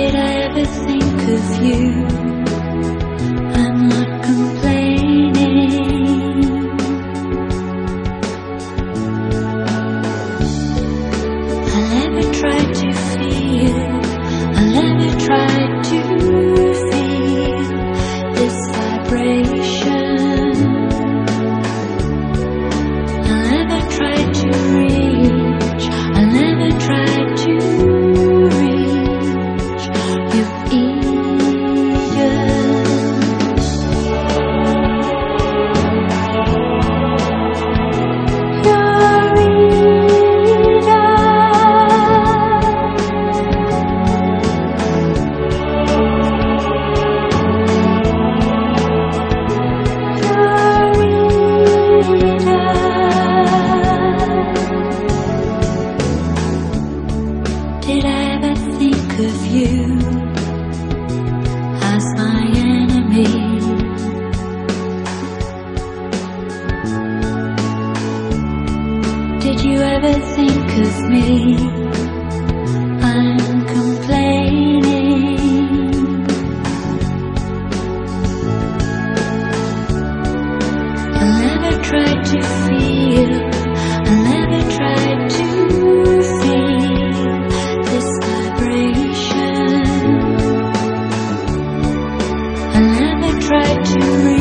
did I ever think of you? think of you as my enemy. Did you ever think of me? I'm complaining. I never tried to feel. keep